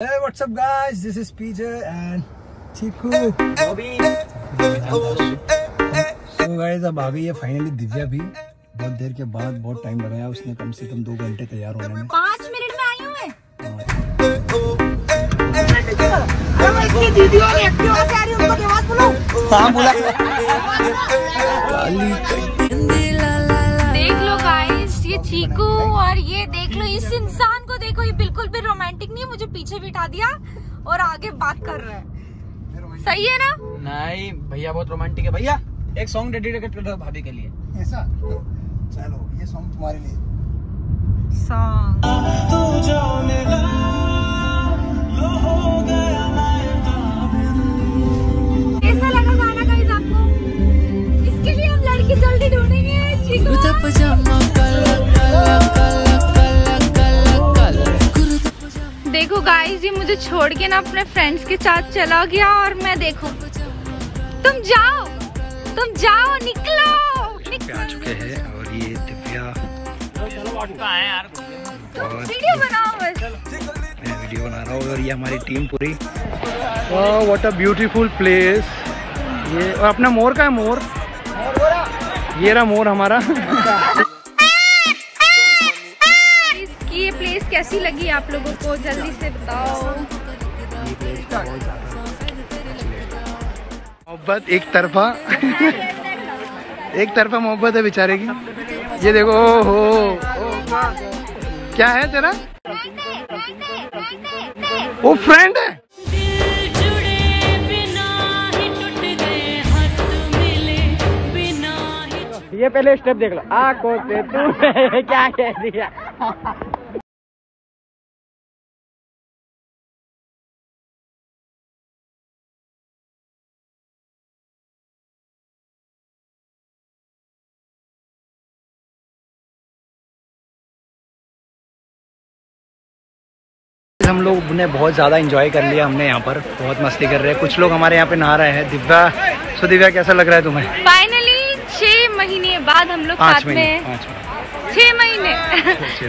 Hey, what's up, guys? This is PJ and Chiku. Bobby. So guys, अब आ गई है finally Divya भी बहुत देर के बाद बहुत टाइम लगाया उसने कम से कम दो घंटे तैयार होने में पाँच मिनट में आई हूँ मैं अरे मैं इसकी दीदी और एक्टिवा से आ रही हूँ उनको आवाज़ बोलो हाँ बोला देख लो गाइस ये चीकू और ये देख लो इस इंसान देखो ये बिल्कुल भी रोमांटिक नहीं है मुझे पीछे बिठा दिया और आगे बात कर रहा है। सही है ना? नहीं भैया बहुत रोमांटिक है। भैया एक सॉन्ग डेडिकेट कर दो भाभी के लिए। ऐसा? चलो ये सॉन्ग तुम्हारे लिए। सॉन्ग देखो गाइस ये मुझे छोड़ के ना अपने फ्रेंड्स के साथ चला गया और मैं देखो। तुम जाओ तुम जाओ निकलो आ चुके हैं और ये दिव्या। वीडियो बनाओ बस। मैं वीडियो बना रहा हूँ और ये हमारी टीम पूरी। व्हाट अ ब्यूटीफुल प्लेस ये और अपना मोर का है मोर? ये रहा मोर हमारा। कैसी लगी आप लोगों को? जल्दी से बताओ। मोहब्बत एक तरफा। एक तरफा मोहब्बत है बेचारे की। ये देखो ओ हो क्या है तेरा? वो फ्रेंड है। ये पहले स्टेप देख लो। आ को से? तू क्या कह दिया हम लोग ने बहुत ज़्यादा इंजॉय कर लिया हमने यहाँ पर। बहुत मस्ती कर रहे हैं। कुछ लोग हमारे यहाँ पे नहा रहे हैं। दिव्या सो दिव्या कैसा लग रहा है तुम्हें? फाइनली छह महीने बाद हम लोग साथ में पाँच महीने।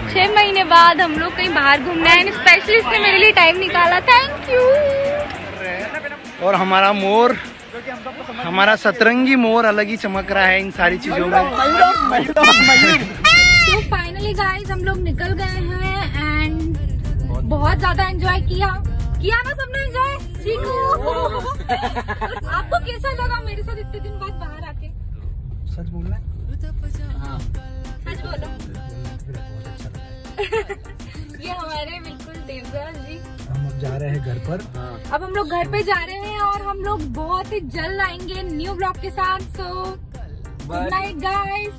छह महीने। बाद हम लोग कहीं बाहर घूमने है स्पेशली इसने मेरे लिए टाइम निकाला। थैंक यू और हमारा मोर हमारा सतरंगी मोर अलग ही चमक रहा है इन सारी चीज़ों में। तो फाइनली गाइस हम लोग निकल गए हैं। बहुत ज़्यादा एंजॉय किया। किया ना सबने एंजॉय आपको कैसा लगा मेरे साथ इतने दिन बाद बाहर आके? सच बोलना है? सच बोलो। ये हमारे बिल्कुल देवदास जी। हम अब जा रहे हैं घर पर। अब हम लोग घर पे जा रहे हैं और हम लोग बहुत ही जल्द आएँगे न्यू ब्लॉग के साथ। So good night guys